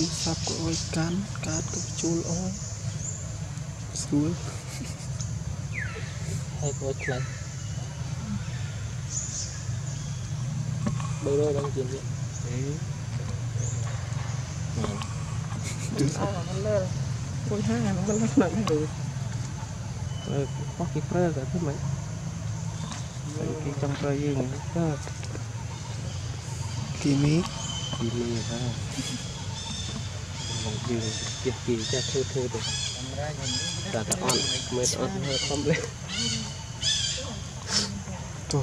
ទូរស័ព្ទក៏អុយកាន់កាតក៏ជួលអុយស្រួលហើយក៏ខ្លាំងបីរយដល់ជាងនេះអឺអើមិនលើពុយហាងមិនលើណាស់ទៅអឺបោះគេប្រើក៏ធ្វើម៉េចគេចង់ប្រើយើងទៅគីមីពីនេះទៅ មកយើងជិះគេចាស់ធ្វើធ្វើទៅតែតែអត់មិនអត់ធ្វើខំលេទៅ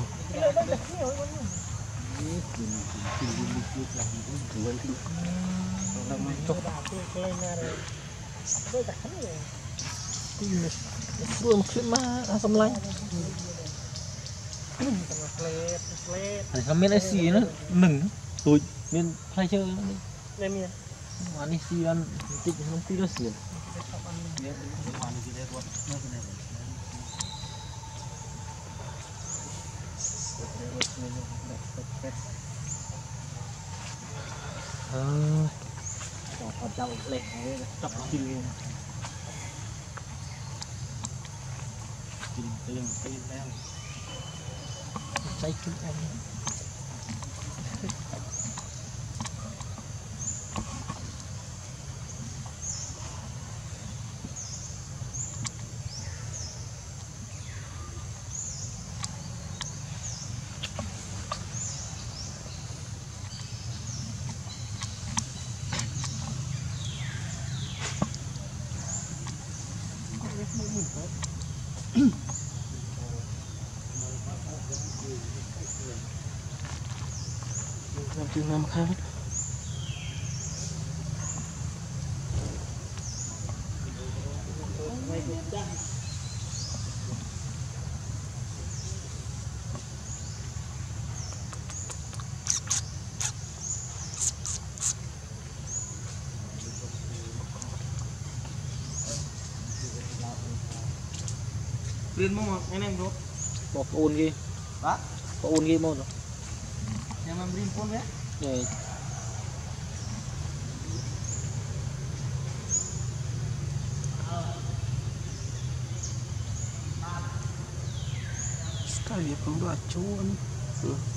ព្រោះខ្ញុំមកអាសំឡាញ់ហើយខ្ញុំមានអីស៊ីនោះនឹងទូចមានផ្លែឈើនេះនេះមាន manis sih kan nanti jangan virus ya Ah, kacau leh, cok sini. Kirim, kirim, eh. kirim, kirim. Saya kirim. làm chừng năm khác Thank you. Liên mông mà, anh em đúng Bỏ ôn ghi. Đó Bỏ ôn ghi mông rồi. Em em liên phun đấy. Để. Cái gì помню, а чего он?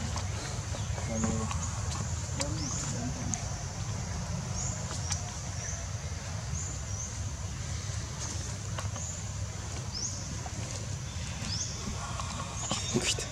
起きて。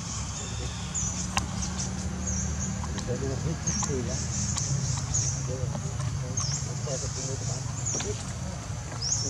Thank you.